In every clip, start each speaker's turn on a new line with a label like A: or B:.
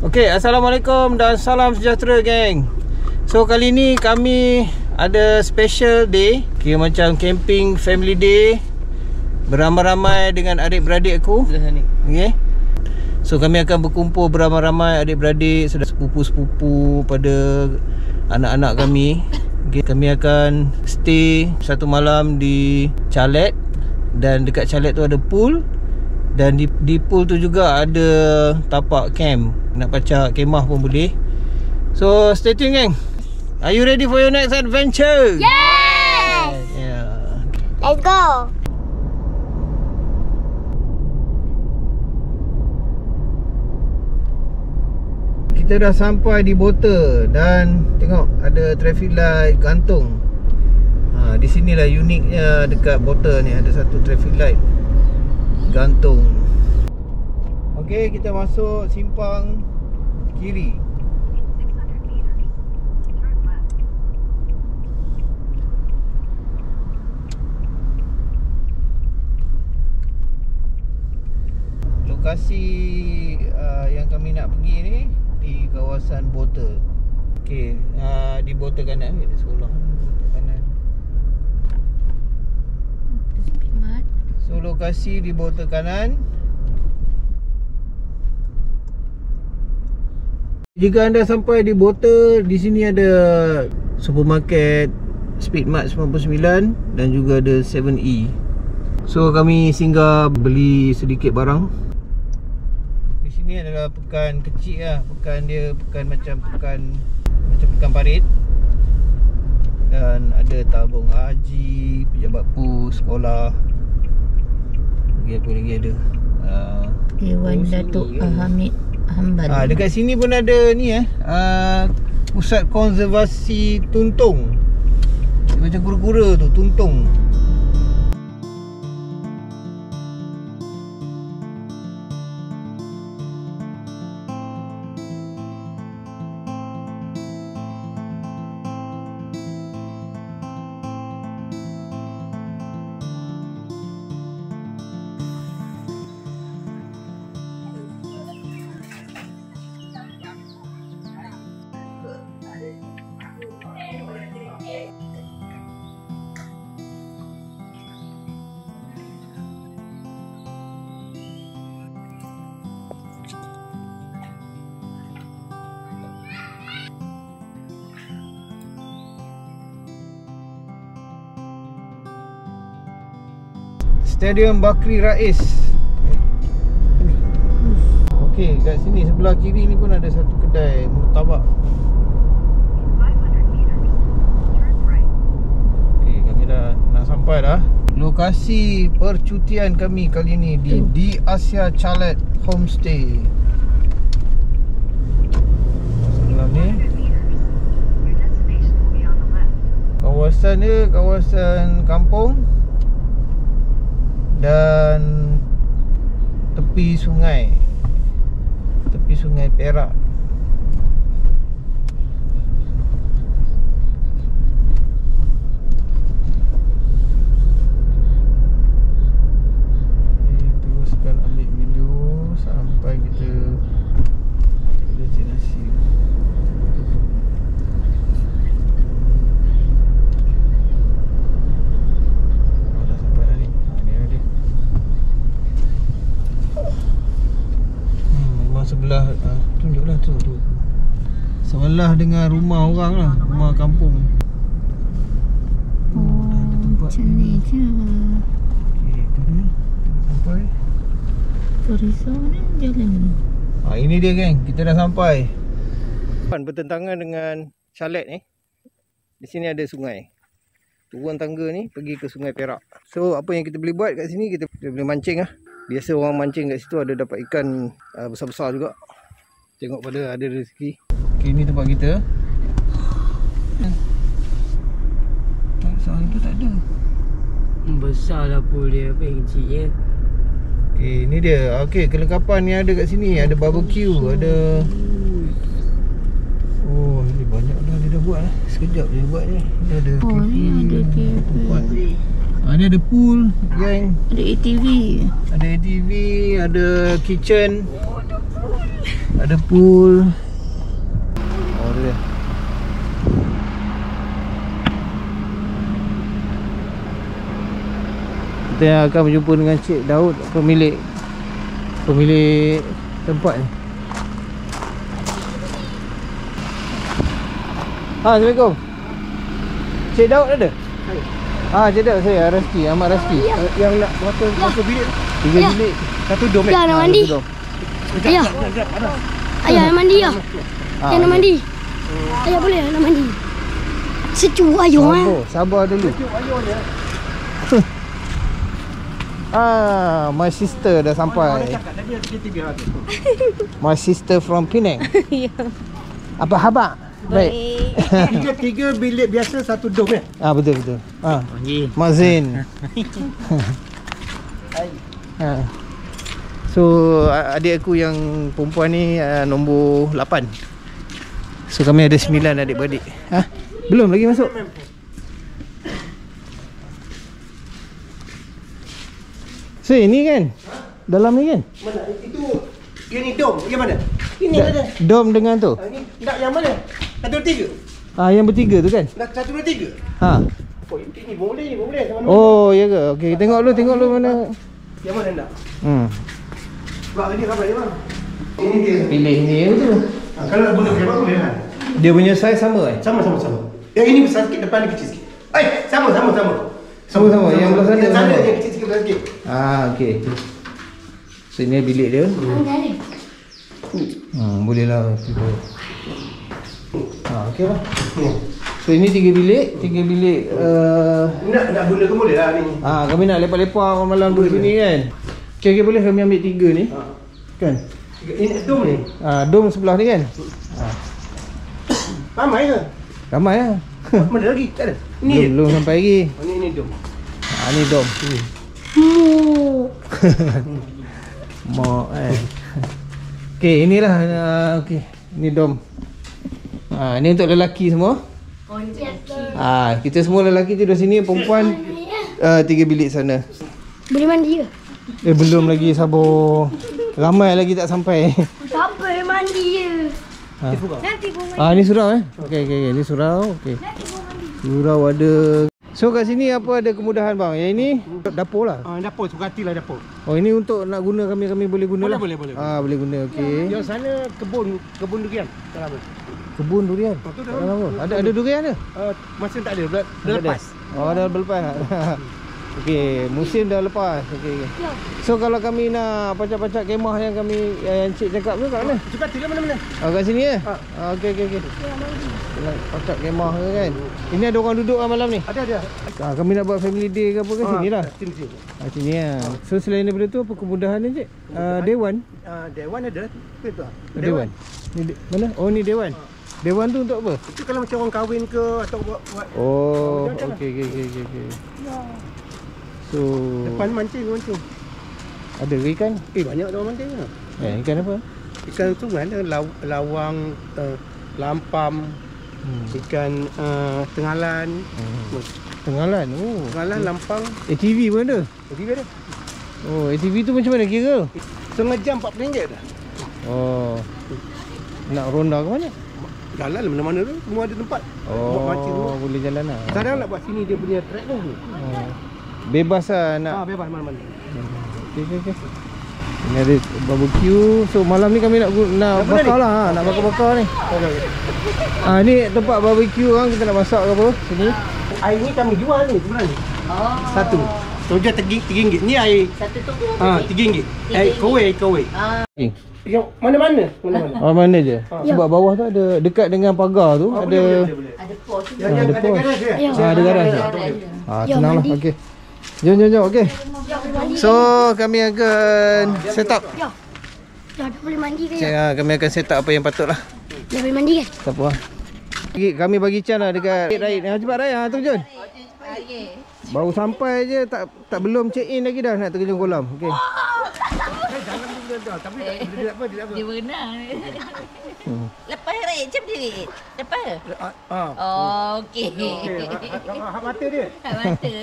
A: Okey, Assalamualaikum dan salam sejahtera geng. So kali ni kami ada special day. Kira macam camping family day. Beramai-ramai dengan adik-beradik aku. Okay So kami akan berkumpul beramai-ramai adik-beradik Sudah sepupu-sepupu pada anak-anak kami. Okay. Kami akan stay satu malam di Chalet. Dan dekat Chalet tu ada pool dan di, di pool tu juga ada tapak camp Nak pacak kemah pun boleh So stay tune gang Are you ready for your next adventure?
B: Yes!
A: Yeah.
B: Let's go.
A: Kita dah sampai di Bota Dan tengok ada traffic light gantung ha, Di sinilah uniknya dekat Bota ni Ada satu traffic light gantung. Okey kita masuk simpang kiri. Lokasi uh, yang kami nak pergi ni Di kawasan Bota Okey uh, Di Bota kanan Ada sekolah Bota kanan So lokasi di bawah kanan Jika anda sampai di Bota Di sini ada Supermarket Speedmart 99 Dan juga ada 7E So kami singgah beli sedikit barang. Di sini adalah pekan kecil lah. Pekan dia pekan macam pekan Macam pekan parit. Dan ada tabung haji Pejabat pus, sekolah lagi apa lagi ada uh,
C: Dewan Datuk
A: kan?
C: Hamid Hamban.
A: ah, Dekat sini pun ada ni eh uh, Pusat Konservasi Tuntung Macam kura-kura tu Tuntung Stadium Bakri Rais Okey, kat sini sebelah kiri ni pun ada satu kedai murtabak. Okey, kami dah nak sampai dah. Lokasi percutian kami kali ni di di Asia Chalet Homestay. Sebelah ni Kawasan dia kawasan kampung Dan Tepi sungai Tepi sungai Perak Okay, Teruskan ambil video Sampai kita Ke destinasi Oh, dah sampai dah ni. Ha, ni dah dia. Hmm, memang sebelah uh, tunjuklah tu tu. Sebelah dengan rumah orang lah, rumah kampung.
C: Oh, macam
A: ni.
C: je.
A: Okey, tu dia. Kita sampai.
C: Risau ni jalan ni.
A: Ha, ini dia geng, kita dah sampai. Bertentangan dengan Chalet ni. Di sini ada sungai. Turun tangga ni pergi ke Sungai Perak. So apa yang kita boleh buat kat sini kita, kita boleh mancing lah. Biasa orang mancing kat situ ada dapat ikan uh, besar-besar juga. Tengok pada ada rezeki. Okay, ni tempat kita. Tak besar itu tak ada.
D: Besar lah pool dia Apa yang kecil je
A: Okay, ni dia. Okay, kelengkapan yang ada kat sini. Ada barbecue, ada... Oh, ni banyak dah dia dah buat lah. Sekejap dia buat ni. Ni ada
C: Oh, ni ada. TV.
A: Ha, ni ada pool, gang.
C: Ada ATV.
A: Ada ATV, ada kitchen. Ada pool. Oh dia. Kita akan berjumpa dengan Cik Daud pemilik pemilik tempat ni. Ha, Assalamualaikum. Cik Daud ada? Ah, Cik Daud saya Raski, Ahmad Raski.
E: Yang nak berapa berapa bilik?
A: Tiga
B: Ya.
A: bilik.
E: Satu dom eh.
B: Ya, nak
A: Ah,
B: mandi.
A: betul.
B: Ayah. Ayah nak mandi ya.
A: Ah,
B: Ayah nak mandi. Ayah boleh nak mandi. Sejuk ayah eh.
A: Sabar, sabar dulu. ah, my sister dah sampai.
E: Aku.
A: My sister from Penang. Apa khabar? Baik.
E: Tiga tiga bilik biasa satu dom eh.
A: Ah betul betul. Ah. Mazin. ha. So adik aku yang perempuan ni uh, nombor 8. So kami ada 9 adik-beradik. Ha? Belum lagi masuk. So ini kan? Dalam ni kan?
E: Mana? Itu yang ni dom. Yang mana? Ini
A: Da-
E: ada.
A: Dom dengan tu.
E: Ah, Ini nak yang mana? Satu dua tiga.
A: Ah yang bertiga tu kan?
E: Nak satu dua tiga.
A: Ha.
E: Oh, ini boleh, ni boleh. Sama
A: Oh ya ke? Okey, tengok dulu, tengok dulu mana.
E: Yang mana nak?
A: Hmm.
E: Bang, ini apa ni bang? Ini dia.
A: Pilih ni tu.
E: Ah, kalau nak guna berapa boleh kan?
A: Dia punya saiz sama eh?
E: Sama sama sama. Yang ini besar sikit, depan ni kecil sikit. Eh, sama sama sama.
A: Sama-sama, yang belah sana
E: Yang
A: sama.
E: kecil sikit besar sikit.
A: Ah, okey. So ini bilik dia. Hmm, boleh lah tidur. Ha, okey lah.
E: Ni.
A: So ini tiga bilik, tiga bilik uh,
E: Nak nak guna ke boleh lah ni.
A: ah kami nak lepak-lepak malam duduk sini kan. Okey, okey boleh kami ambil tiga ni.
E: Ha.
A: Kan?
E: Ini dom ni.
A: Ah, dom sebelah ni kan?
E: Ramai ke?
A: Ramai lah.
E: Mana lagi? Tak ada.
A: belum,
E: Ni.
A: belum sampai lagi.
E: Oh, ni ni dom.
A: Ah, ni dom.
B: Mu.
A: Mak eh. Okey, inilah uh, okey. Ini dom. Ah, ini untuk lelaki semua. Ah, kita semua lelaki tidur sini, perempuan uh, tiga bilik sana.
B: Boleh mandi ke?
A: Eh belum lagi sabar. Ramai lagi tak sampai.
B: Yang mandi je?
A: Ha.
B: Nanti
A: Ah ni surau eh. Okey okey okey, ni surau. Okey. Surau ada. So kat sini apa ada kemudahan bang? Yang ini dapur lah.
E: Ah, dapur suka hati lah dapur.
A: Oh ini untuk nak guna kami kami boleh guna
E: Boleh,
A: lah.
E: boleh, boleh.
A: Ah boleh guna okey.
E: Yang sana kebun kebun durian. Dalam.
A: Kebun durian.
E: Oh, tu
A: Tak
E: dalam.
A: tahu. Ada ada durian ke?
E: Uh, masa tak ada, dah, dah
A: Tak ada?
E: lepas.
A: Oh dah lepas. Okey, musim dah lepas. Okey okey. So kalau kami nak pacak-pacak kemah yang kami yang Cik cakap tu kat mana?
E: Hati lah mana-mana.
A: Ah kat sini eh?
E: Ah.
A: Ah okey okey okey. Nak pacak kemah ke kan? Ini ada orang duduk ah malam ni.
E: Ada ada.
A: Ah, kami nak buat family day ke apa ke sini lah.
E: Sini sini.
A: Ah sini lah. So selain daripada tu apa kemudahan ni Cik? Ah Dewan.
E: Ah, Dewan ada. Itu ah.
A: Dewan. Ni de- mana? Oh ni Dewan. Dewan tu untuk apa?
E: Itu kalau macam orang kahwin ke atau buat, buat
A: Oh,
E: Macam mana?
A: okey okey okey okey. okey. So
E: depan mancing mancing.
A: ada ke ikan?
E: Eh banyak orang mancing lah.
A: Eh ikan apa?
E: Ikan sungai ada law, lawang, uh, lampam,
A: Hmm.
E: ikan uh, tengalan,
A: hmm. Tenggalan. Oh.
E: tengalan, lampang,
A: ATV pun ada.
E: tiga dah.
A: Oh, ATV tu macam mana kira?
E: Setengah jam RM40 dah.
A: Oh. Nak ronda ke mana?
E: Jalan lah mana-mana tu, semua ada tempat.
A: Oh,
E: Buat mancing tu.
A: boleh jalan lah.
E: Kadang nak buat sini dia punya track tu.
A: Oh. Bebas lah nak.
E: Ah, bebas mana-mana.
A: Okey okey okey. Ini ada barbecue. So malam ni kami nak nak bakar
E: ni?
A: lah, ha. nak bakar-bakar ni.
E: Okey, okey.
A: Ah ni tempat barbecue kan kita nak masak ke apa sini.
E: Air ni kami jual ni sebenarnya. Oh. Satu. Toja tiga tiga ringgit. Ni air.
C: Satu tu
E: Ah, tiga ringgit. Air kowe, air kowe.
A: Eh.
E: Yang mana-mana, mana-mana.
A: Oh mana je? Sebab bawah tu ada dekat dengan pagar tu
E: Ah,
A: ada
E: boleh, boleh, boleh.
C: ada pos.
E: Yang,
A: Ah, ada pos.
E: garaj dia.
B: Ya.
A: Ah, ada garaj. Ah, senang lah. Okey. Jom jom jom. Okey. So kami akan set up.
B: Ya. Dah dah boleh mandi ke ya?
A: ah, kami akan set up apa yang patut lah.
B: Dah boleh mandi kan?
A: Tak apa lah. Bagi- Kami bagi can lah dekat Raid. Ha, cepat Raid. Ha, tu Jun. Baru sampai je tak tak belum check in lagi dah nak terjun kolam. Okey.
C: Dia berenang.
A: Hmm.
C: Lepas macam dia Red? Lepas?
E: Ah, ah.
C: Oh, okey.
E: Okey, ah, ah, mata dia.
C: Mata.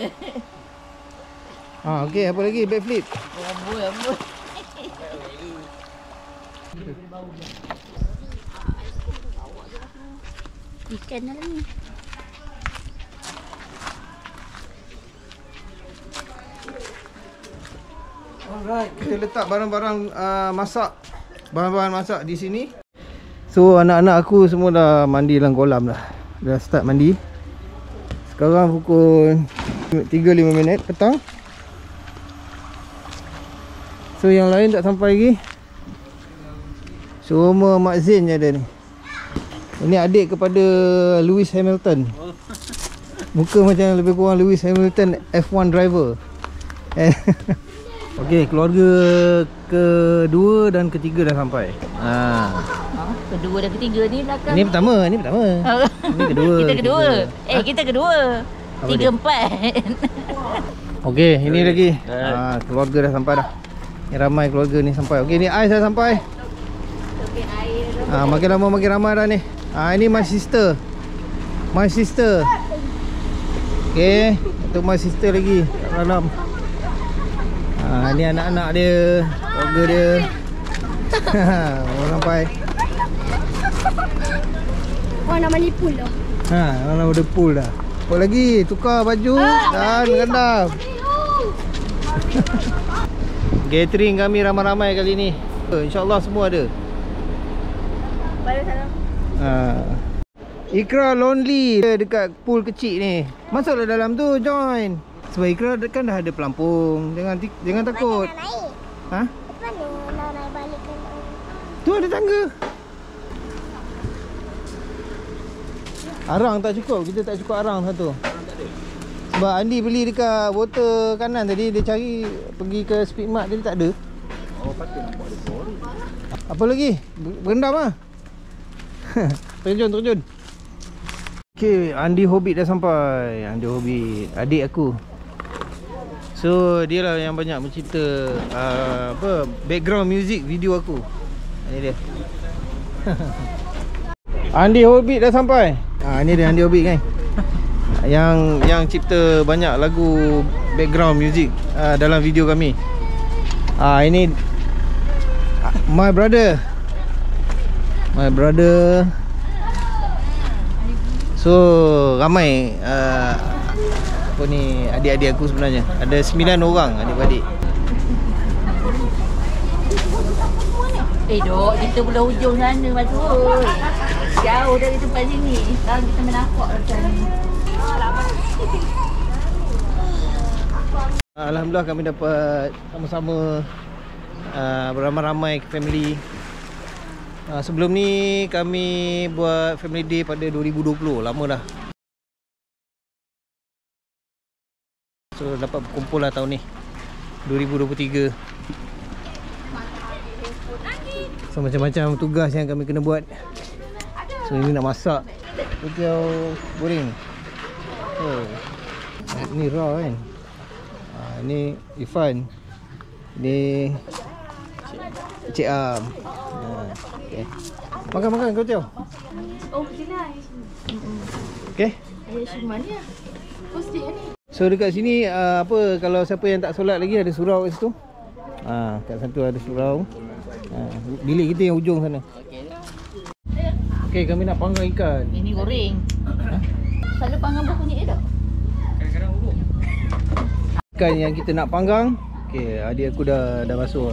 A: Ha, okey apa lagi? Backflip.
C: Ambul, ambul. Ikan dalam ni.
A: Alright, kita letak barang-barang uh, masak. Bahan-bahan masak di sini. So anak-anak aku semua dah mandi dalam kolam dah. Dah start mandi. Sekarang pukul 3-5 minit petang. So yang lain tak sampai lagi. Cuma Mak Zain je ada ni. Ini adik kepada Lewis Hamilton. Muka macam lebih kurang Lewis Hamilton F1 driver. Eh. Okey, keluarga kedua dan ketiga dah sampai. Ha.
C: Ha, kedua dan ketiga ni belakang.
A: Ini pertama, ini pertama. Ini kedua.
C: kita kedua.
A: ketiga.
C: Eh, kita kedua.
A: Apa
C: Tiga
A: dia?
C: empat.
A: Okey, ini lagi. Ha, keluarga dah sampai dah. Ni ramai keluarga ni sampai. Okey, ni Ais dah sampai. Ha, makin lama makin ramai dah ni. Ha, ini my sister. My sister. Okey, itu my sister lagi kat dalam. Ha, ni anak-anak dia, keluarga dia. Orang sampai.
B: Orang nak mandi pool dah.
A: Ha, orang udah pool dah. Apa lagi? Tukar baju dan rendam. Gathering kami ramai-ramai kali ni. InsyaAllah semua ada. Ha. Ikra lonely dekat pool kecil ni. Masuklah dalam tu join. Sebab Ikra kan dah ada pelampung. Jangan jangan takut. Ha?
B: Naik balik ke
A: Tu ada tangga. Arang tak cukup. Kita tak cukup arang satu. Sebab Andi beli dekat water kanan tadi dia cari pergi ke Speedmart dia tak ada. Oh patut nampak ada Apa lagi? Ber- Berendam ah. terjun terjun. Okey, Andi Hobbit dah sampai. Andi Hobbit, adik aku. So dia lah yang banyak mencipta uh, apa background music video aku. Ini dia. Andi Hobbit dah sampai. Ah ni dia Andi Hobbit kan. Yang yang cipta banyak lagu background music uh, dalam video kami. Ah ini ah, my brother. My brother. So ramai uh, apa ni adik-adik aku sebenarnya. Ada 9 orang adik-adik.
C: Eh, dok, kita belah hujung sana masuk. Jauh dari tempat sini. Sekarang kita menakut macam ni.
A: Alhamdulillah kami dapat sama-sama uh, beramai-ramai family. Uh, sebelum ni kami buat family day pada 2020, lama dah. So dapat berkumpul lah tahun ni 2023 So macam-macam tugas yang kami kena buat So ini nak masak Kukiau goreng Oh Ni raw kan ha, Ni Irfan Ni Cik, Am ha, okay. Makan-makan kau tiaw
C: Oh, sini
A: Okay
C: Eh, Syuman ni lah. Kau ni.
A: So dekat sini uh, apa kalau siapa yang tak solat lagi ada surau kat situ. Ha, kat situ ada surau. Ha, bilik kita yang ujung sana. Okey, kami nak panggang ikan.
C: Ini goreng. Selalu panggang buku ni eh, dok.
A: Ikan yang kita nak panggang. Okey, adik aku dah dah basuh.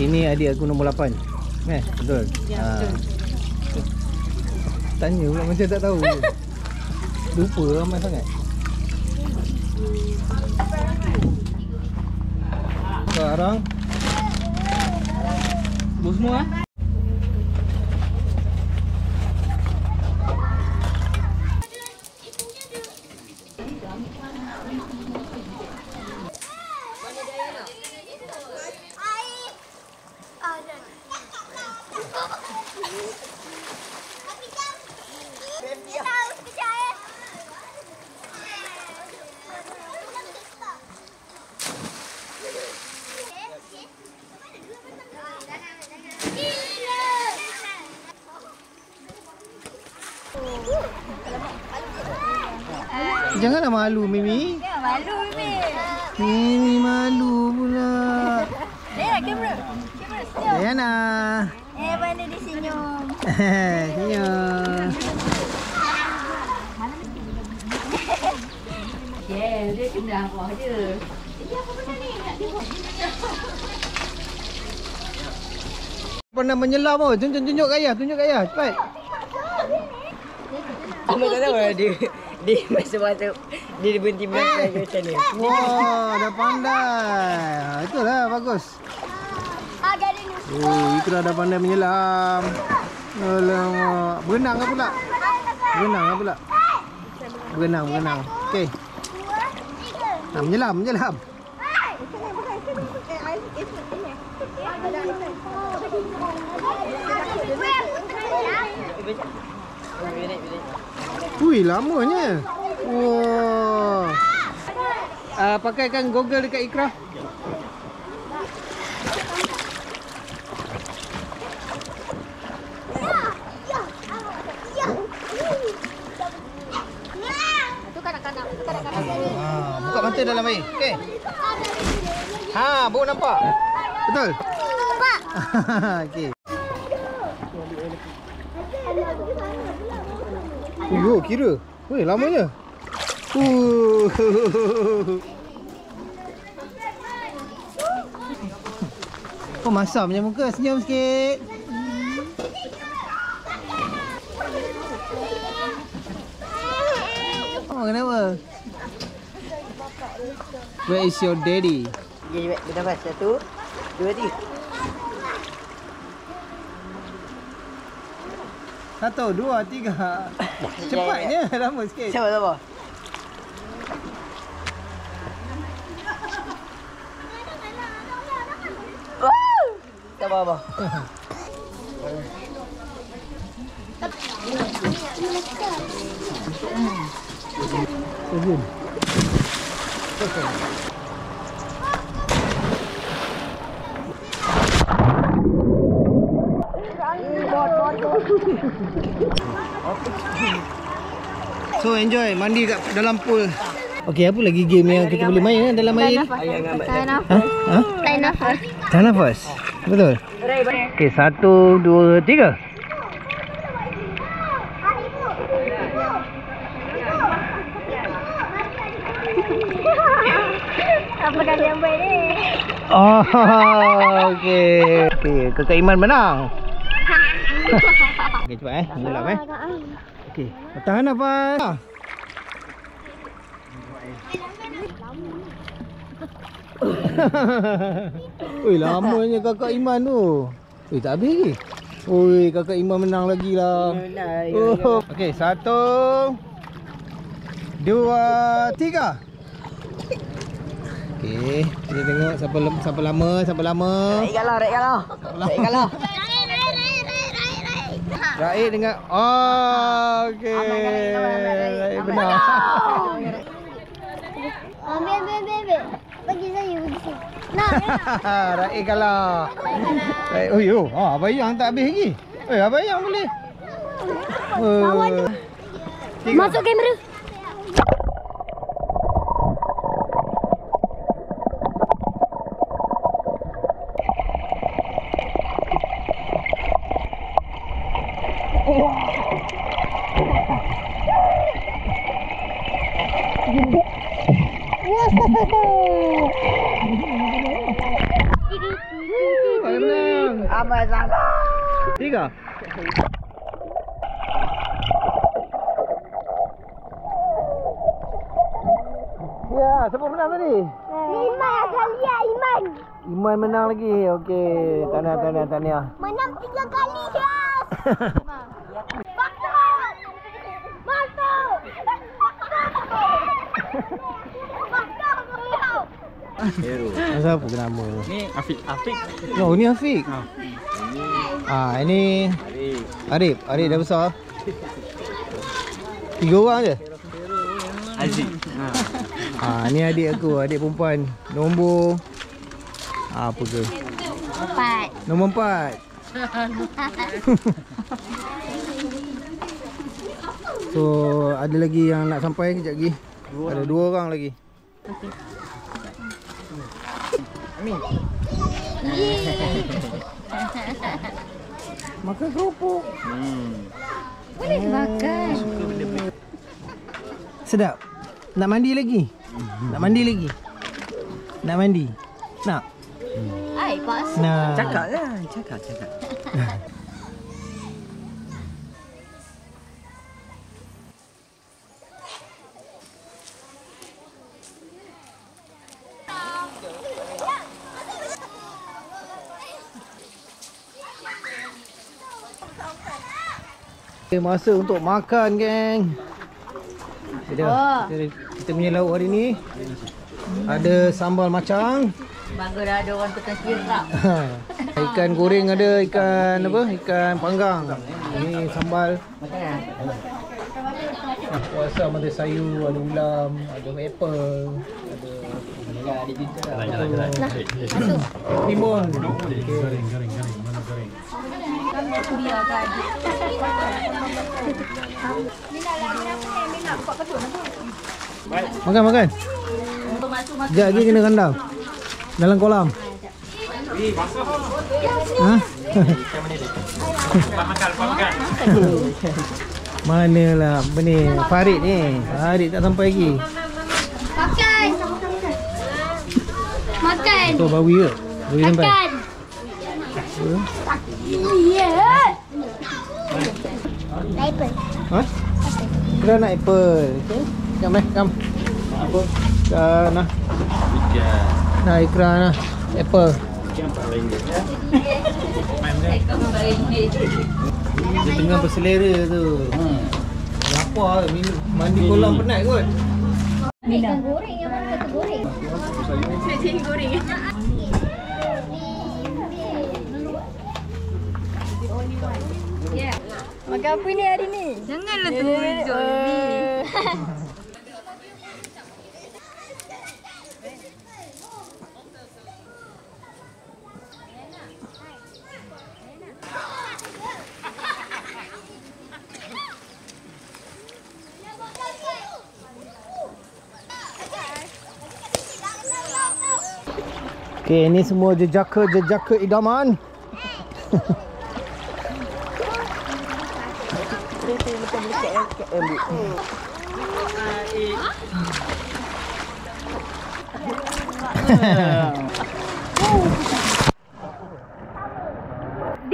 A: Ini adik aku nombor 8. Eh, betul. Ya, betul. Tanya pula macam tak tahu. Lupa ramai sangat. Sekarang Bu semua eh? malu Mimi.
C: Ya, malu Mimi.
A: Mimi malu pula.
C: Dia nak kamera. Kamera siap. Diana.
A: Eh, mana dia senyum? senyum.
C: Yeah, dia kena apa je. Dia apa benda ni?
A: Nak dia pernah menyelam oh tunjuk tunjuk ayah, tunjuk kaya cepat
D: kamu kata lah dia di masa masa dia berhenti main macam ni.
A: Wah, dah pandai. Ha, itulah bagus.
B: Ah.
A: Oh, itu dah, pandai menyelam. Alamak. Berenang ke pula? Berenang ke pula? Berenang, berenang. Okey. Ha, menyelam, menyelam. Ui, lamanya. Wah. Uh, pakaikan goggle dekat Ikrah. Ha, buka mata dalam air. Okey. Ha, baru nampak. Betul?
B: Nampak?
A: Okey. Yo, kira. Weh, lamanya. Uh. Kau masam punya muka, senyum sikit. Oh, kenapa? Where is your daddy?
D: Dia dapat satu, dua, tiga.
A: Satu, dua, tiga. Cepatnya, lama sikit.
D: Siapa siapa? Tak apa-apa.
A: Senyum. So enjoy mandi kat dalam pool. Okey, apa lagi game yang kita boleh main eh, dalam air?
D: Ayah ngambil.
B: Tak nak.
A: Ha? Ha?
B: Tak
A: nafas. Betul. Okey, satu, dua, tiga.
B: Apa dah yang baik ni?
A: Oh, okey. Okey, Kakak Iman menang. Okey, cepat eh. Mulak eh. Okey, tahan nafas. Ui, lamanya kakak Iman tu. Ui, tak habis lagi. Ui, kakak Iman menang lagi lah. Oh. Okey, satu. Dua, tiga. Okey, kita tengok siapa siapa lama, siapa lama.
D: Rek kalah, rek kalah. Rek kalah.
A: Raib dengan Oh, okey. Raib benar.
B: Ambil, ambil, ambil, ambil. Bagi saya, bagi saya. Nak.
A: Raib kalah. Raib, oh yo, ah abang yang tak habis lagi. Eh, abang yang boleh. Oh.
B: Masuk kamera.
A: Abang
D: salah.
A: Tiga. Ya, siapa menang tadi?
B: Iman akan lihat Iman.
A: Iman menang lagi. Okey, tahniah tahniah tahniah.
B: Menang tiga kali, Syaz. Masuk.
A: Masa apa nama?
E: Ni Afiq. Afiq.
A: Oh, ni Afiq. Ah, ini Arif. Arif dah besar. Tiga orang je.
E: Aziz.
A: Ah, ni adik aku, adik perempuan. Nombor ah, apa ke?
B: Empat.
A: Nombor empat. so, ada lagi yang nak sampai kejap lagi. Ada dua orang lagi. Makan keropok.
B: Boleh makan.
A: Sedap. Nak mandi lagi? Nak mandi lagi? Nak mandi? Nak?
B: Ai, pas.
A: Nak.
D: Cakap lah. Cakap, cakap.
A: Okay, masa untuk makan, geng. Kita,
C: Oh.
A: kita, kita punya lauk hari ni ada sambal macang.
C: Bagus dah ada orang tukang kirap.
A: ikan goreng ada, ikan apa? Ikan panggang. Ini sambal. Nah, puasa ada sayur, ada ulam, ada apple, ada timun.
C: Biarkan.
A: Makan makan.
C: Untuk masuk masuk.
A: Sekejap lagi kena rendam. Dalam kolam. Ha? Manalah apa ni? Farid ni. Farid tak sampai lagi.
B: Makan. Makan.
A: Tu bawi ke? Bawi sampai.
B: Makan. Ya. Diaper.
A: Ha? Kira nak apple. Okey. Kam eh, kam. Apa? Kan nah. Nah, ikra nah. Apple. Dia tengah berselera tu. Hmm. Lapar minum mandi kolam penat kot.
B: Ikan goreng
F: Makan apa ni hari ni? Janganlah tunjuk ni.
A: Okey, ini semua jejaka-jejaka idaman.
F: Dia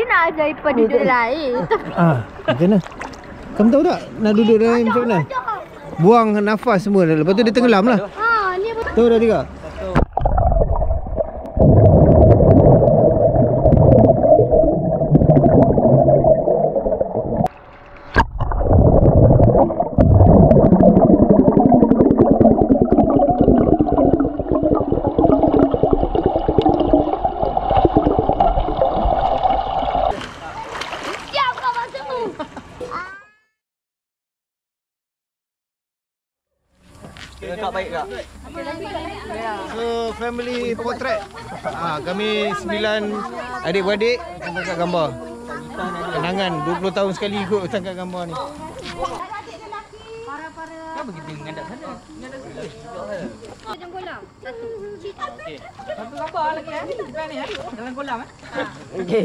F: nak ajar Ipan duduk lain.
A: Ah, macam mana? Kamu tahu tak nak duduk ni macam mana? Buang nafas semua dah. Lepas tu dia tenggelam lah.
B: Ha, ni apa?
A: Tahu dah tiga?
B: Siap kau masuk tu.
A: So, family portrait. Ah, kami sembilan adik-beradik tangkap gambar. Kenangan 20 tahun sekali ikut tangkap gambar ni.
B: Dalam kolam. Satu.
D: Okey.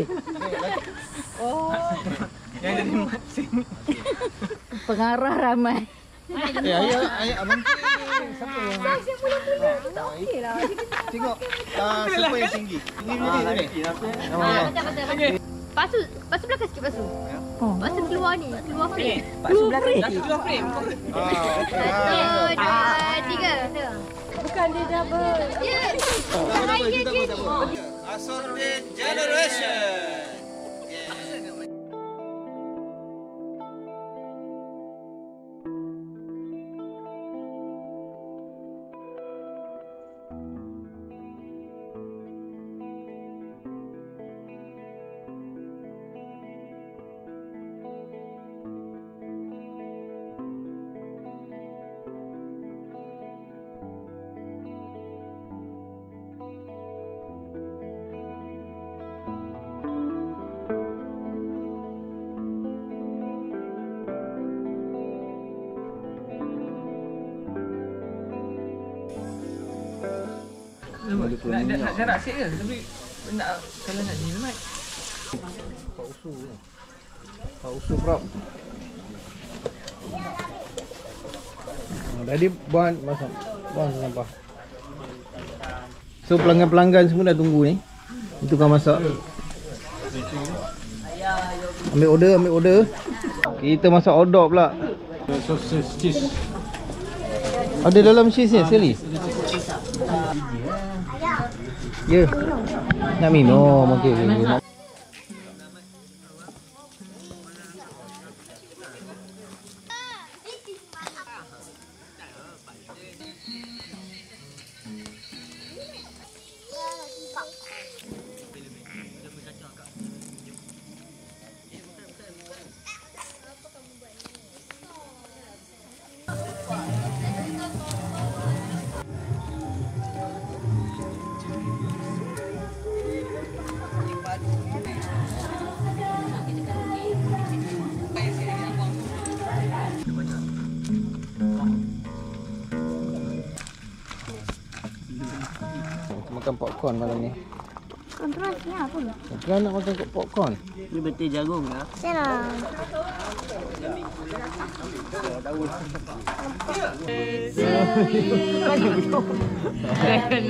C: Pengarah ramai.
A: Eh, ayah, ayah, abang siapa yang... Tengok, ah, siapa yang tinggi? Ini dia ni. Nama dia.
B: Betul, betul, betul. Pasu, pasu belakang sikit pasu. Pasu keluar ni, keluar frame.
D: Pak sebelah ni.
A: Ah, okey.
B: Satu, dua, tiga.
F: Bukan dia double.
B: Ya.
A: Tak apa. Assorted Generation.
G: Nak, nak, sikit ke? Tapi nak kalau nak ni mic.
A: Pak usu. Pak usu prop. Tadi buang masak. Buang sampah. So pelanggan-pelanggan semua dah tunggu ni. Itu kan masak. Ambil order, ambil order. Kita masak odok pula.
H: Sausage cheese.
A: Ada dalam cheese ni sekali? Ya. Nak minum. Okey. Ni
D: betul jagung lah.
I: Saya
J: Happy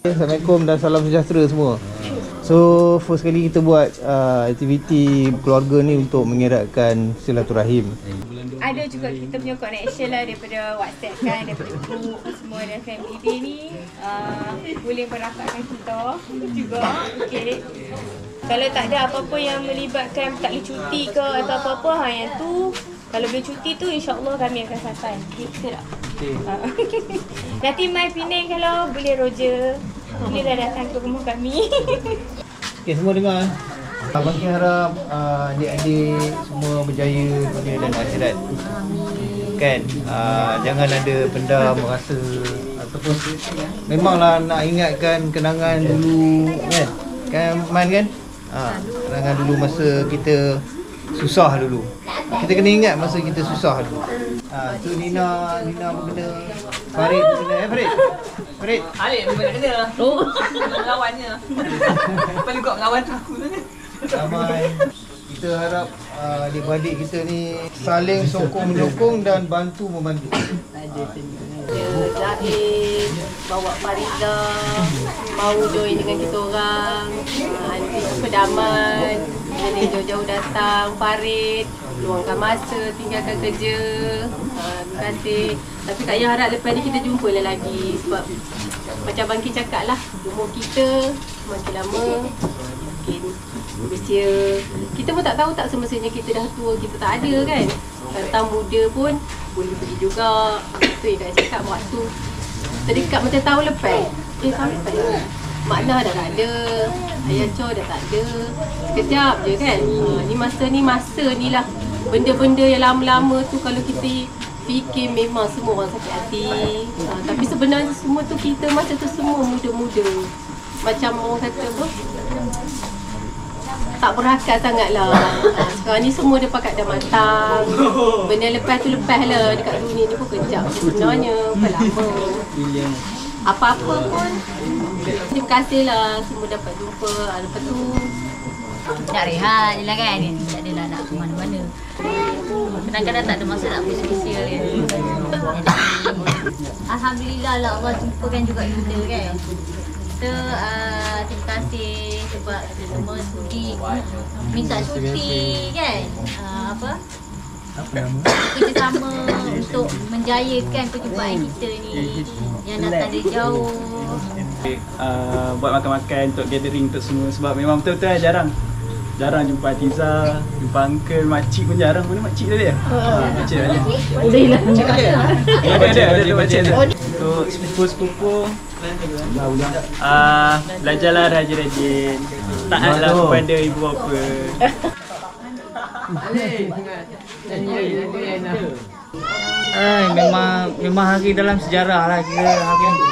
A: Assalamualaikum dan salam sejahtera semua. So first kali kita buat uh, aktiviti keluarga ni untuk mengeratkan silaturahim.
K: ada juga kita punya connection lah daripada WhatsApp kan daripada group semua dan family day ni uh, boleh merakatkan kita juga okay. kalau tak ada apa-apa yang melibatkan tak boleh cuti ke atau apa-apa ha, yang tu kalau boleh cuti tu insyaAllah kami akan sampai kita tak? Okay. Nanti Mai Penang kalau boleh Roger Bolehlah datang ke rumah kami
A: Okey semua dengar. Abang Ki harap uh, adik-adik semua berjaya dunia dan akhirat. Kan? Uh, jangan ada pendam rasa ataupun memanglah nak ingatkan kenangan dulu kan? Kan Man kan? Ha, kenangan dulu masa kita susah dulu. Kita kena ingat masa kita susah dulu. Ha, tu Nina, Nina pun kena. Farid pun kena. Eh Farid? Farid?
G: Alik bukan nak kena. Oh. Lawannya. Paling kau lawan aku tu.
A: Ramai Kita harap uh, adik-beradik kita ni saling sokong menyokong dan bantu membantu.
K: Zahid bawa Farida mau join dengan kita orang. Uh, Aunty Pedaman dari jauh-jauh datang Farid luangkan masa tinggalkan kerja. Uh, terima kasih. Tapi Kak Yah harap lepas ni kita jumpa lah lagi sebab macam Bang Ki cakap lah umur kita makin lama makin berusia kita pun tak tahu tak semestinya kita dah tua kita tak ada kan. Datang muda pun boleh pergi juga. Tu yang Kak cakap waktu terdekat macam tahun lepas. Eh sampai lah. Makna dah tak ada Ayah Cho dah tak ada. Sekejap je kan. Ha, Ni masa ni masa ni lah. Benda-benda yang lama-lama tu Kalau kita fikir memang semua orang sakit hati. Ha, Tapi sebenarnya semua tu kita masa tu semua muda-muda. Macam orang kata apa tak berakat sangat lah ha, Sekarang ni semua dah pakat dah matang Benda lepas tu lepas lah Dekat dunia ni pun kejap sebenarnya Bukan lama Apa-apa pun Terima kasih lah semua dapat jumpa ha, Lepas tu
G: Nak rehat je lah kan. Tak adalah nak ke mana-mana.
C: Kadang-kadang tak ada masa nak buat spesial kan. Alhamdulillah lah Allah jumpakan juga kita kan. Kita uh, terima kasih sebab kita semua sudi minta cuti kan. Uh, apa? kerjasama untuk menjayakan perjumpaan kita ni yang datang dari jauh.
L: uh, buat makan-makan untuk gathering untuk semua sebab memang betul-betul lah jarang jarang jumpa Atiza, jumpa uncle, makcik pun jarang. Mana makcik tadi ya? Uh, makcik ada.
C: Udah hilang cakap
L: Ada, ada, ada, ada makcik ada. Untuk sepupu-sepupu, uh, belajarlah rajin-rajin. Taatlah kepada ibu bapa.
M: Ay, memang memang hari dalam sejarah lah kira hari ni.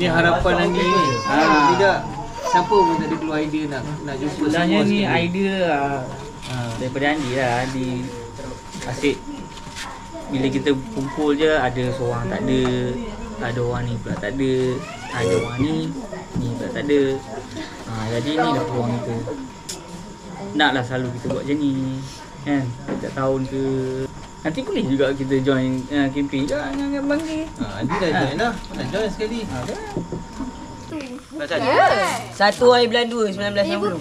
A: Ini harapan Andi ni.
M: Ha.
A: Tidak siapa pun tadi keluar idea nak nak jumpa
M: Sebenarnya
A: semua
M: ni
A: sekali.
M: idea uh, uh, daripada Andi lah. Andi asyik bila kita kumpul je ada seorang tak ada ada orang ni pula tak ada ada orang ni ni pula tak ada ha, jadi ni lah peluang kita naklah selalu kita buat macam ni kan setiap tahun ke nanti boleh juga kita join uh, campaign juga dengan Abang G
A: Ha, Andi dah join dah. Nak join sekali.
M: ha, kan?
D: Satu hari bulan 2, 1990.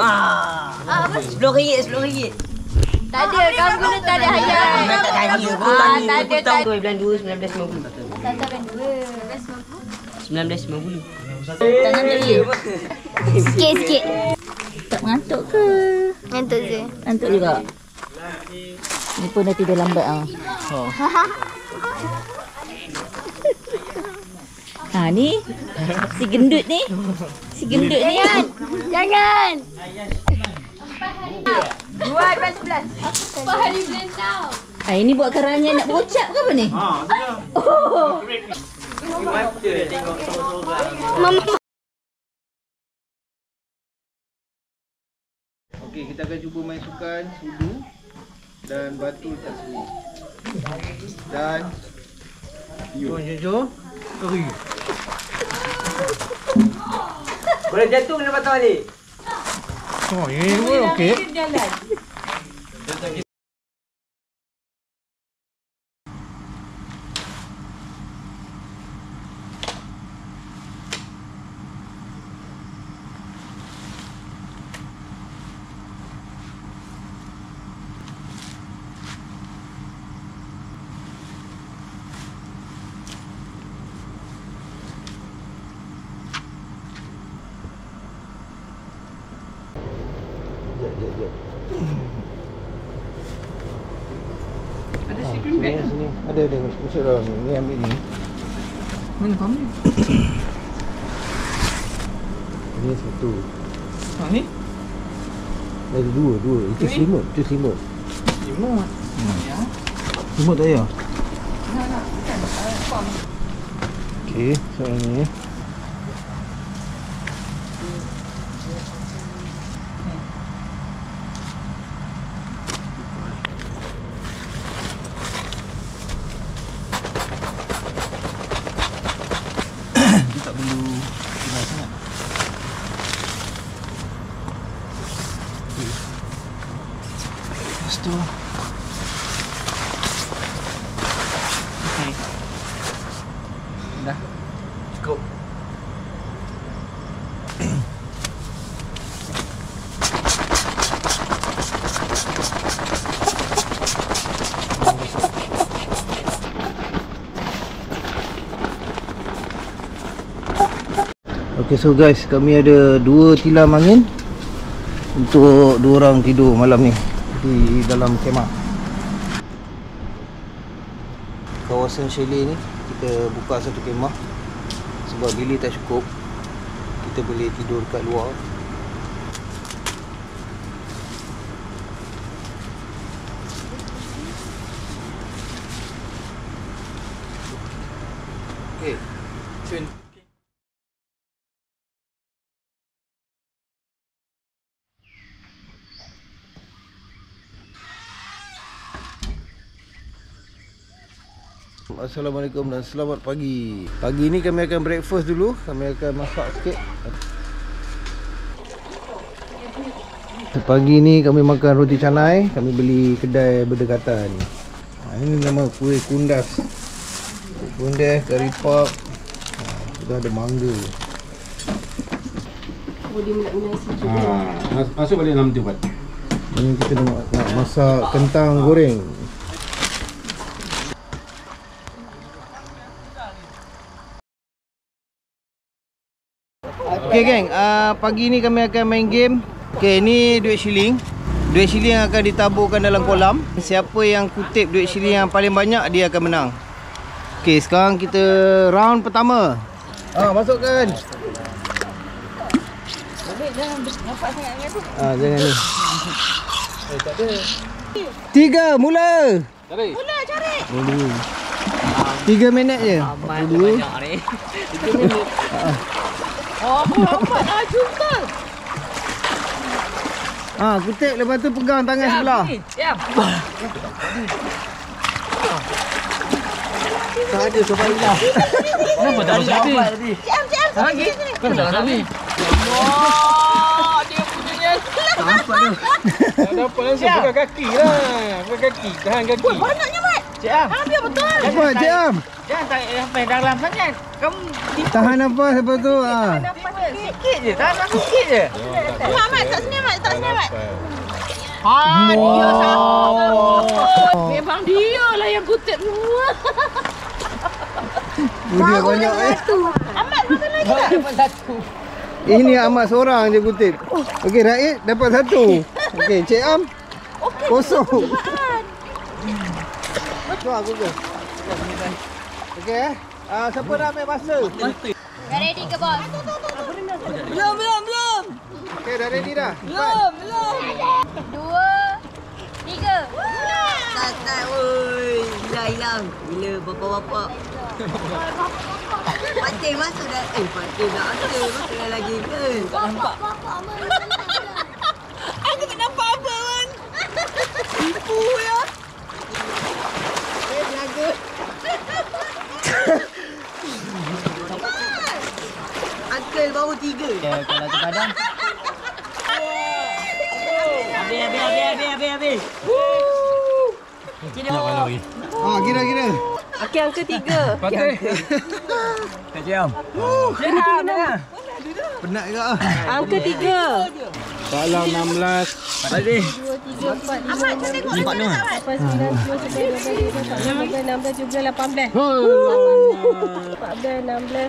D: Ah. Sepuluh ringgit, sepuluh ringgit.
J: Tak ada, kamu guna tak ada hayat.
D: Tak tanya,
J: Ah,
D: tanya.
J: tak ada,
D: Kau
J: tak
D: tahu hari bulan 2, 1990.
J: Tak ada kan dua.
D: 1990.
C: Tangan beri.
B: Sikit sikit.
C: Tak mengantuk ke?
B: Ngantuk je.
C: Ngantuk juga. Ni pun dah tidur lambat ah. Oh. Ha ni si gendut ni. Si gendut ni.
B: Jangan. Jangan.
J: Dua plus sebelas. Apa hari bulan?
C: Ah ini buat kerana nak berucap ke apa ni?
B: Mama.
A: Okey, kita akan cuba main sukan sudu dan batu tak sini. Dan Jom jom Keri.
D: Boleh jatuh kena patah balik.
A: Oh, ini pun okey. Ada sleeping bag sini. Ada dalam ni. Ambil ni.
M: Mana kau ni?
A: Ni satu.
M: Ha ni?
A: Ada dua, dua. Itu selimut, itu selimut.
M: Selimut. Ya.
A: Selimut tak payah. Okey, sekarang ni. tak perlu keras sangat. Lepas tu
M: Okey. Dah. Cukup.
A: Okay so guys kami ada dua tilam angin Untuk dua orang tidur malam ni Di dalam kemah Kawasan chalet ni Kita buka satu kemah Sebab bilik tak cukup Kita boleh tidur kat luar Okay Cun Assalamualaikum dan selamat pagi. Pagi ni kami akan breakfast dulu. Kami akan masak sikit. Pagi ni kami makan roti canai. Kami beli kedai berdekatan. Ha, Ini nama kuih kundas. Kuih kundas, curry pop ha, Sudah ada mangga.
F: Nak nasi
H: Ah, mas- masuk balik dalam tempat.
A: Ini kita nak, nak masak kentang goreng Okay geng, uh, pagi ni kami akan main game. Okay, ni duit shilling. Duit shilling akan ditaburkan dalam kolam. Siapa yang kutip duit shilling yang paling banyak Dia akan menang. Okay, sekarang kita round pertama. Ah, masukkan. Ah, jangan ni. Tiga, mula.
G: Mula cari.
A: Dulu. Tiga minit je.
G: Aman banyak ni.
A: Ah, kutip lepas tu pegang tangan sebelah
G: Siap.
A: Tak ada sopan hilang
G: Kenapa tak masuk tadi?
I: Ciam, ciam.
G: Lagi? Kenapa tak masuk tadi?
A: Tak nampak tu
H: Tak dapat langsung pegang kaki lah. Pegang kaki, tahan kaki.
I: Banyaknya.
G: Cik Am.
I: Ambil betul.
A: Apa Cik Am?
G: Jangan tak sampai dalam sangat. Kamu
A: Tahan nafas lepas tu ah.
G: sikit je. Tahan aku sikit je.
I: Mat, Mat. Tak sini, Mat. Tak sini, Mat.
G: Ah, dia
I: Memang dia lah yang kutip semua.
A: Dia banyak eh
I: Amat, makan lagi tak?
A: Ini Ahmad seorang je kutip Okey Raid dapat satu Okey Cik Am Kosong Jom aku ke Okey eh Ah, siapa nak ambil masa?
I: Dah ready ke, bos?
D: Belum, belum, belum.
A: Okey dah ready dah?
D: Belum, belum.
I: Dua, tiga.
D: Tak, tak, woi. Hilang, hilang. Bila bapak-bapak. Patin masuk dah. Eh, patin dah ada. Masuk dah lagi ke? Tak nampak. Aku tak nampak apa pun. Tipu ya. Eh, belaga. Uncle baru tiga.
G: Kalau terkadang Habis, habis, habis, habis, habis, habis.
A: Ah, kira-kira
F: Okey, angka tiga.
H: Pakai.
G: Tak jam. Jangan, jangan.
A: Penat juga ah.
F: Angka tiga.
H: Kalau 16.
G: Balik.
I: Amat, kau tengok.
G: Nampak tu?
F: Lapan, sembilan, sepuluh, sebelas, dua belas, tiga belas, empat belas, lima belas,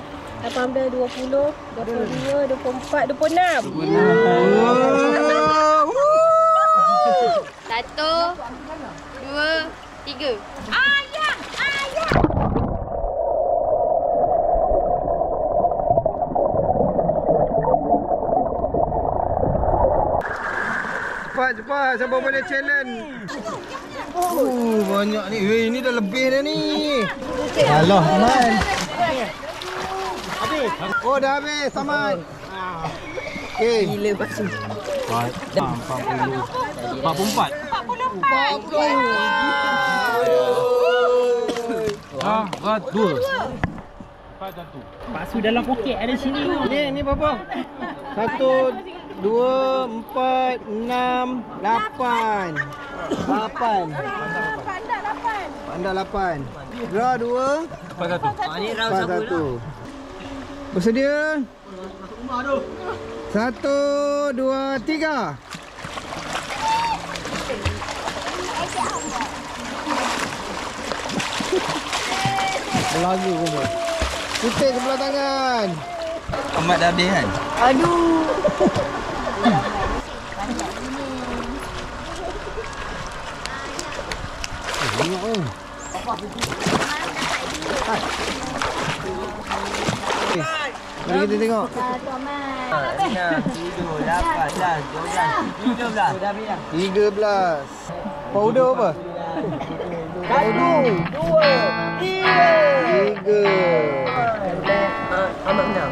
I: Satu, dua, tiga. Ayam, ayam.
A: Cepat cepat. Siapa boleh challenge? Oh banyak ni. Weh ni dah lebih dah ni. Alah Man Oh dah habis Saman Okay
D: Gila pasal.
H: 44. Ah, berat dua.
G: Pasu dalam poket ada sini.
A: Ni ni berapa? Satu Dua Empat Enam Lapan Lapan Pandai lapan Draw dua
H: Empat satu.
D: Ah, ni round
A: Empat satu Bersedia? Satu Dua Tiga Lagi kumur Putih sebelah tangan
G: Amat dah habis kan?
A: Tengok ni Okay. Mari kita tengok
G: lapan, belas, dua belas, tiga belas. Dah habis dah.
A: 13 Powder apa? Satu Dua Tiga Tiga
D: Amat menang.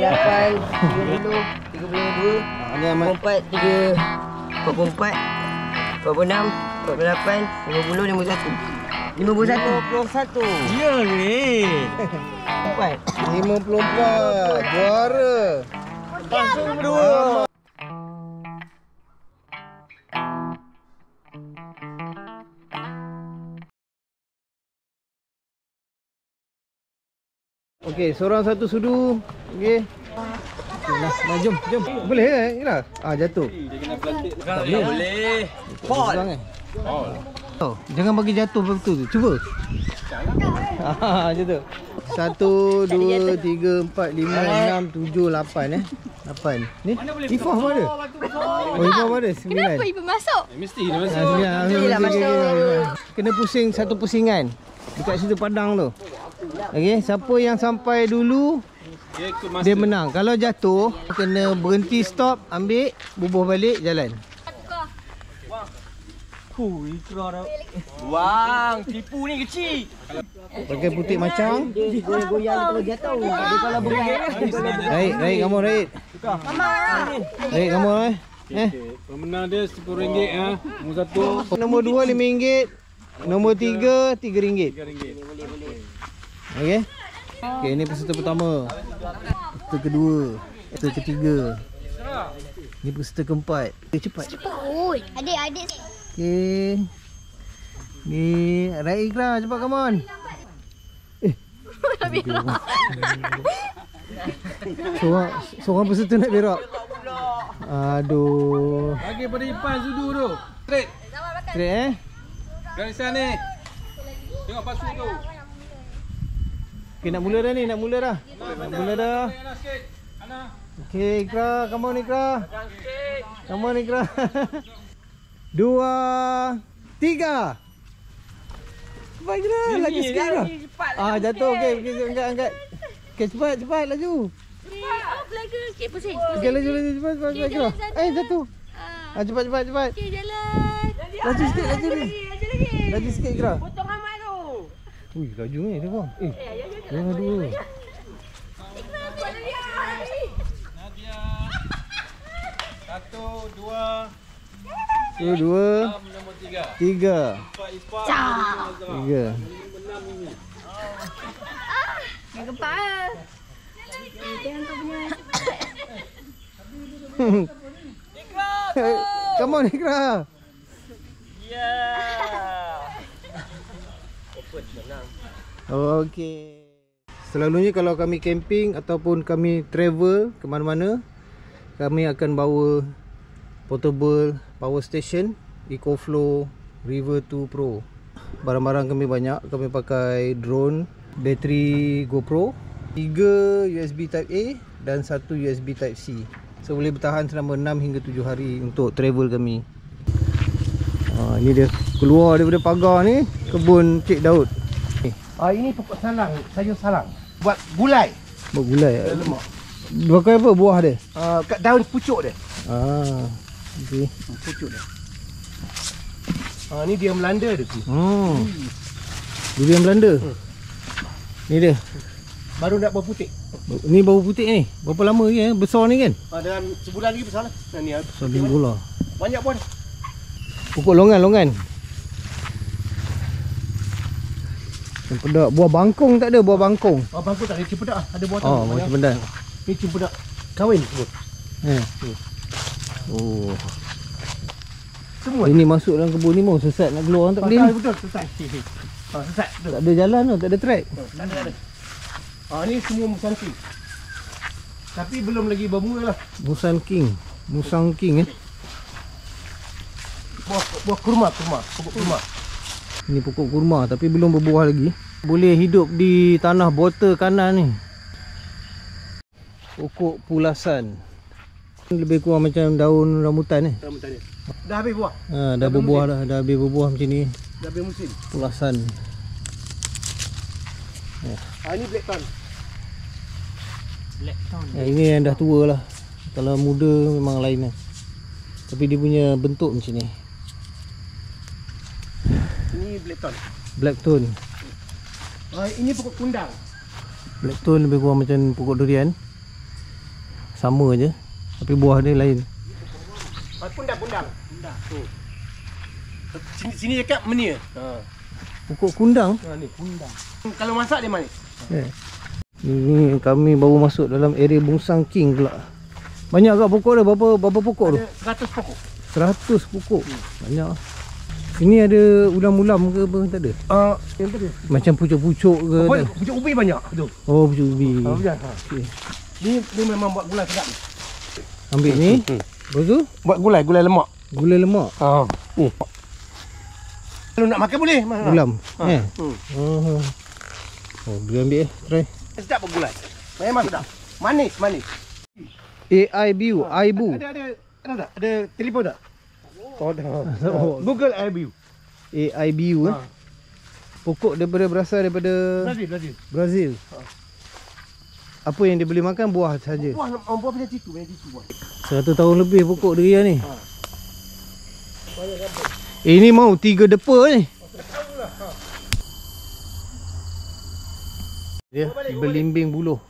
D: Lapan, tiga puluh dua,
A: amat
D: empat, tiga, empat puluh empat, empat puluh enam, empat puluh lapan, lima puluh, lima puluh satu. 51.
A: 51
D: Ya weh. Empat.
A: 54 Juara
D: Langsung berdua.
A: Okey, seorang satu sudu. Okey. Nah, nah, jom, jom. Boleh eh, Ira? Ah, jatuh.
D: Tak boleh. Paul.
A: Kurang eh? Oh, jangan bagi jatuh betul tu. Cuba. Macam tu. Satu, dua, tiga, empat, lima, enam, tujuh, lapan eh. Lapan. Ni? Ifah ada? Oh, Ifah ada? Sembilan.
B: Kenapa ibu masuk?
H: Mesti dia mesti.
A: Ah, sembilan. Ah,
D: Mestilah
A: okey, okey,
D: masuk.
A: Kena pusing satu pusingan. Dekat situ padang tu. Okey, siapa yang sampai dulu
H: Dia
A: dia menang. Kalau jatuh, kena berhenti stop, ambil, bubuh balik, jalan.
D: Huh, ikrar dah. Wang, tipu ni kecil.
A: Pakai putih macang.
D: Dia goyang kalau jatuh. Dia kalau berat.
A: Raid, Raid kamu Raid. Raid kamu eh. Eh.
H: Pemenang dia RM10 ha. Nombor satu
A: Nombor dua RM5. Nombor tiga RM3.
H: RM3.
A: Okey. Okey, ini peserta pertama. Peserta kedua. Peserta ketiga. Ini peserta keempat. Eh, cepat.
B: Oi, adik-adik.
A: Okey. Ni Raid Ikra, cepat come on. Eh. Seorang, seorang peserta nak berak. Aduh.
H: Bagi pada Ipan sudu tu. Straight.
A: Straight eh.
H: Garisan ni. Tengok pasu tu.
A: Okey, nak mula dah ni, nak mula dah. Nak mula dah.
H: Ana sikit. Ana.
A: Okey, Ikra, come on Ikra. Come on Ikra. Dua, tiga. Cepat Ikra, lagi sikit Ikra. Ah, jatuh. Okey, okey, angkat, angkat. Okey, cepat, cepat, laju.
B: Oh, sikit pusing.
A: Okey, laju, laju, cepat, cepat, cepat. Eh, jatuh. Ah, cepat, cepat, cepat.
B: Okey, jalan.
A: Laju sikit, laju ni.
B: Laju lagi.
A: Laju sikit Ikra.
B: Potong amat tu.
A: Ui, laju ni dia bang. Eh, jangan dua.
H: Nadia. Satu, dua,
A: Tu, dua,
H: nombor tiga.
A: tiga. Tiga.
B: Yang keempat. Kau punya.
A: Come on Ikra. Okey. Selalunya kalau kami camping ataupun kami travel ke mana-mana, kami akan bawa portable power station EcoFlow River 2 Pro. Barang-barang kami banyak, kami pakai drone, bateri GoPro, 3 USB Type A dan 1 USB Type C. So boleh bertahan selama 6 hingga 7 hari untuk travel kami. Ha, ini dia keluar daripada pagar ni kebun Cik Daud.
E: Ah ini pokok salang, sayur salang. Buat gulai.
A: buat gulai.
E: Lemak.
A: Pakai apa buah dia?
E: Ah kat daun pucuk dia.
A: Ah. Okey.
E: Pucuk dia. Ah ni dia Melanda dia tu.
A: Hmm. Durian Belanda. Ni dia.
E: Baru nak berputik.
A: Ni bau putih ni. Berapa lama lagi eh? Besar ni kan?
E: Ah dalam sebulan lagi besar lah. Nah, ni
A: Sabi bola.
E: banyak pun.
A: Pokok longan longan. Yang pedak. Buah bangkong tak ada buah bangkong.
E: Oh bangku tak ada cempedak ah. Ada buah
A: Oh, macam pedas.
E: Ni cempedak kahwin sebut.
A: Eh. Oh.
E: Semua.
A: Ini masuk dalam kebun ni mau sesat nak keluar orang tak boleh.
E: Betul selesai. Ah selesai. Betul.
A: Tak ada jalan tu, tak ada track.
E: Tak ada, tak ada. Ah ni semua musangki. Tapi belum lagi bermula lah.
A: Musang King. Musang King eh.
E: Buah buah kurma, kurma, pokok kurma.
A: Ini pokok kurma tapi belum berbuah lagi. Boleh hidup di tanah botol kanan ni. Pokok pulasan. Lebih kurang macam daun rambutan ni.
E: Rambutan ni. Dah habis buah.
A: Ha, dah berbuah dah, dah habis berbuah macam ni.
E: Dah habis musim.
A: Pulasan.
E: Ah ni black thorn.
A: Ya, ini yang dah tua lah. Kalau muda memang lain lah. Tapi dia punya bentuk macam ni.
E: Ini black thorn.
A: Black tone.
E: Ah ini pokok kundang.
A: Black tone lebih kurang macam pokok durian. Sama je. Tapi buah dia lain.
E: Ah pundang, tu. Sini sini dekat menia. Ha.
A: Pokok kundang.
E: Ha ni kundang. Kalau masak dia manis.
A: Eh. Ni kami baru masuk dalam area Bungsang King pula. Banyak tak pokok dia? Berapa berapa pokok tu?
E: Ada 100 pokok.
A: 100 pokok. Banyak. Ini ada ulam-ulam ke apa tak ada?
E: Ah, yang tadi.
A: Macam pucuk-pucuk ke
E: Apa? Pucuk ubi banyak tu.
A: Oh, pucuk ubi.
E: Ha, ha.
A: Okey.
E: Ni ni memang buat gulai sedap. ni.
A: Ambil ni. Lepas tu
E: Buat gulai, gulai lemak.
A: gula lemak,
E: Ha. Ni. Kalau nak makan boleh.
A: Ulam.
E: Ha.
A: Eh.
E: Hmm.
A: Oh. Oh, boleh ambil eh. Try.
E: Sedap bergulai. Memang sedap. Manis, manis.
A: AI view, Aibu.
E: Ada ada ada tak? Ada telefon tak? Oh, dah.
A: Oh.
E: Google Air View.
A: AI view eh.
E: Ha.
A: Pokok daripada berasal daripada
E: Brazil, Brazil.
A: Brazil. Apa yang dia boleh makan buah saja.
E: Buah buah punya titu, punya titu buah.
A: 100 tahun lebih pokok dia ni. Eh, ini mau tiga depa ni. Dia berlimbing buluh.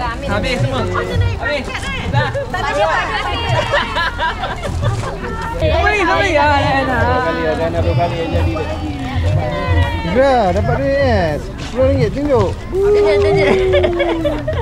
G: Habis semua. Habis. Dah.
C: Tak.
G: Habis, habis. Ya, ya, ya.
E: kali ada anak dua kali yang jadi dia.
A: Dah, dapat duit eh. RM10 tunjuk.
C: Bye-bye.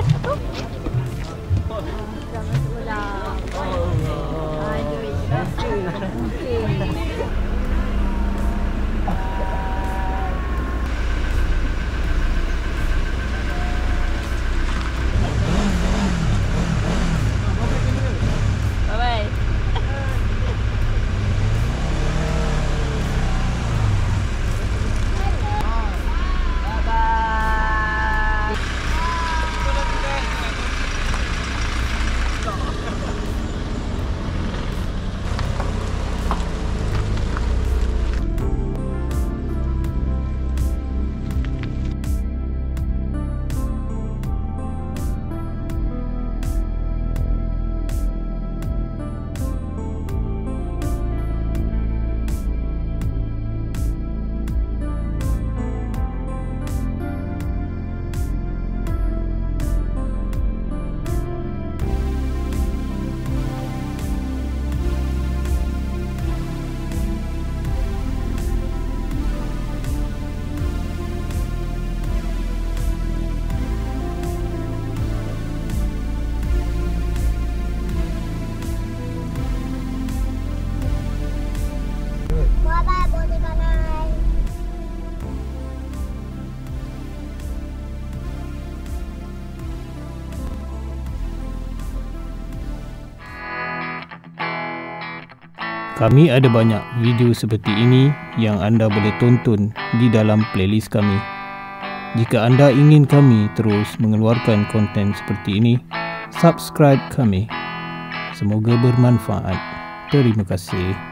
A: Kami ada banyak video seperti ini yang anda boleh tonton di dalam playlist kami. Jika anda ingin kami terus mengeluarkan konten seperti ini, subscribe kami. Semoga bermanfaat. Terima kasih.